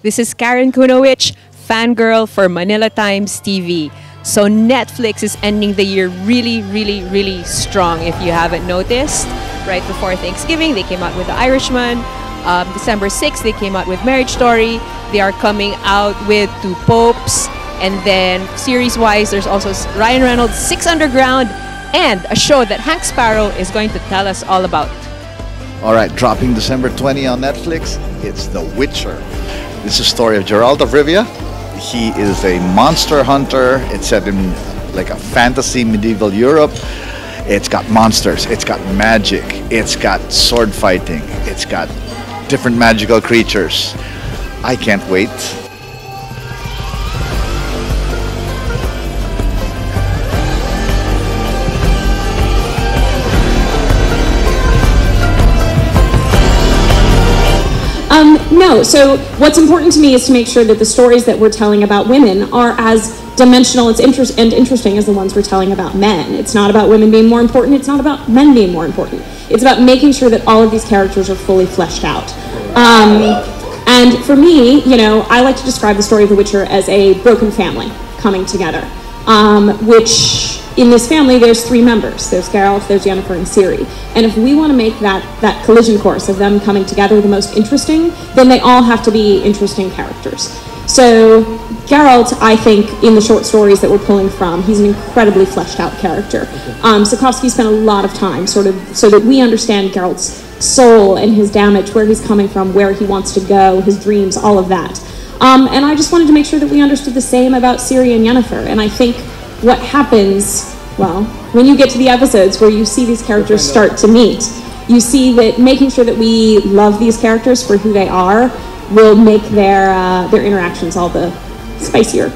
This is Karen Kunowich, fangirl for Manila Times TV. So Netflix is ending the year really, really, really strong. If you haven't noticed, right before Thanksgiving, they came out with The Irishman. Um, December 6th, they came out with Marriage Story. They are coming out with Two Popes. And then series-wise, there's also Ryan Reynolds' Six Underground and a show that Hank Sparrow is going to tell us all about. All right, dropping December 20 on Netflix, it's The Witcher. This is the story of Geralt of Rivia. He is a monster hunter. It's set in like a fantasy medieval Europe. It's got monsters, it's got magic, it's got sword fighting, it's got different magical creatures. I can't wait. No. So what's important to me is to make sure that the stories that we're telling about women are as dimensional and, interest- and interesting as the ones we're telling about men. It's not about women being more important. It's not about men being more important. It's about making sure that all of these characters are fully fleshed out. Um, and for me, you know, I like to describe the story of The Witcher as a broken family coming together, um, which in this family, there's three members. There's Geralt, there's Yennefer, and Ciri. And if we want to make that, that collision course of them coming together the most interesting, then they all have to be interesting characters. So Geralt, I think, in the short stories that we're pulling from, he's an incredibly fleshed out character. Um, spent a lot of time sort of so that we understand Geralt's soul and his damage, where he's coming from, where he wants to go, his dreams, all of that. Um, and I just wanted to make sure that we understood the same about Ciri and Yennefer. And I think what happens, well, when you get to the episodes where you see these characters start to meet, you see that making sure that we love these characters for who they are will make their uh, their interactions all the spicier.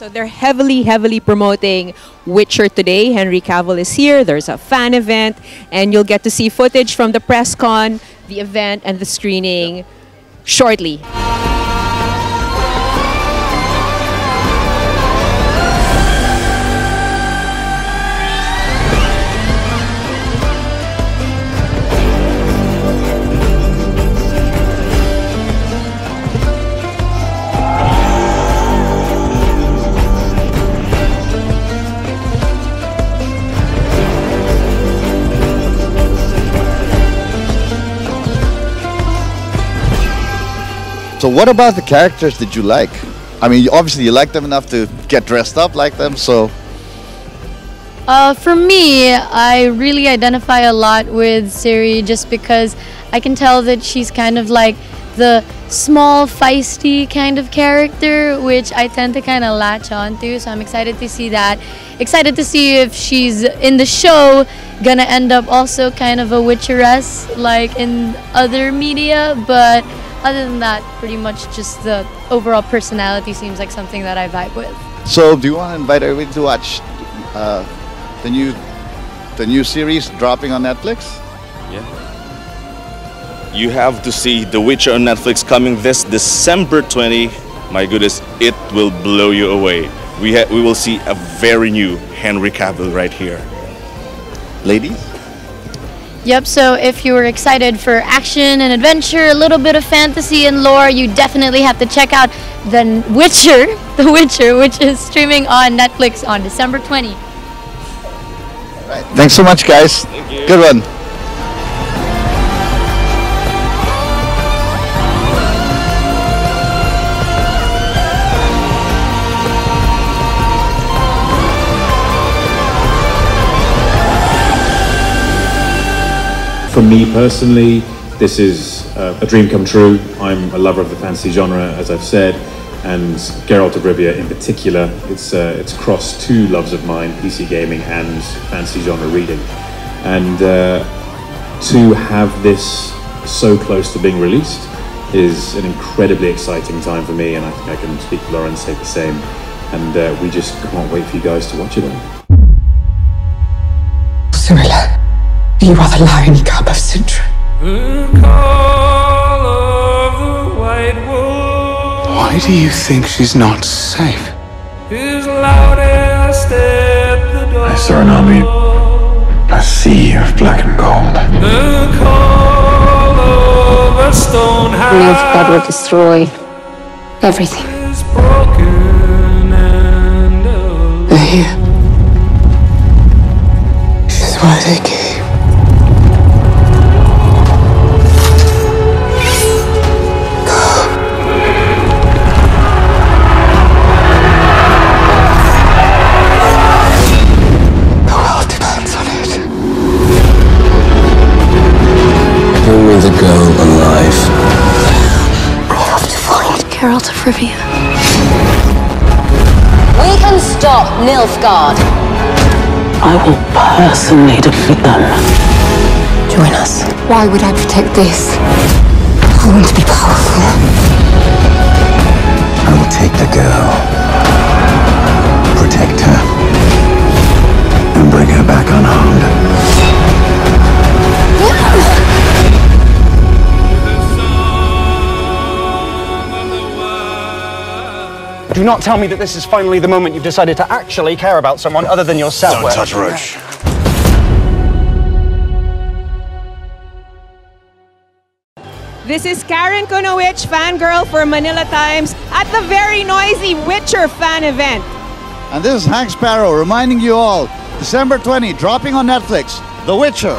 So they're heavily, heavily promoting Witcher today. Henry Cavill is here. There's a fan event, and you'll get to see footage from the press con, the event, and the screening shortly. So, what about the characters that you like? I mean, obviously, you like them enough to get dressed up like them, so Uh, for me, I really identify a lot with Ciri just because I can tell that she's kind of like the small, feisty kind of character, which I tend to kind of latch on to. So I'm excited to see that. Excited to see if she's in the show gonna end up also kind of a witcheress like in other media. But other than that, pretty much just the overall personality seems like something that I vibe with. So, do you want to invite everybody to watch uh, the new the new series dropping on Netflix? Yeah. You have to see The Witcher on Netflix coming this December 20. My goodness, it will blow you away. We ha- we will see a very new Henry Cavill right here. Ladies? Yep, so if you were excited for action and adventure, a little bit of fantasy and lore, you definitely have to check out The Witcher, The Witcher, which is streaming on Netflix on December 20. Right. Thanks so much, guys. Good one. For me personally, this is uh, a dream come true. I'm a lover of the fantasy genre, as I've said, and Geralt of Rivia in particular. It's uh, it's crossed two loves of mine: PC gaming and fantasy genre reading. And uh, to have this so close to being released is an incredibly exciting time for me, and I think I can speak for Lauren say the same. And uh, we just can't wait for you guys to watch it all. Cirilla, you are the Lion Cub of Cintra. Why do you think she's not safe? I saw an army, a sea of black and gold. Nilfgaard will destroy everything. They're here. This is why they came. Geralt. We can stop Nilfgaard. I will personally defeat them. Join us. Why would I protect this? I want to be powerful. I will take the girl, Do not tell me that this is finally the moment you've decided to actually care about someone other than yourself. Don't touch Roach. This is Karen Kunowich, fangirl for Manila Times, at the very noisy Witcher fan event. And this is Hank Sparrow reminding you all December 20, dropping on Netflix The Witcher.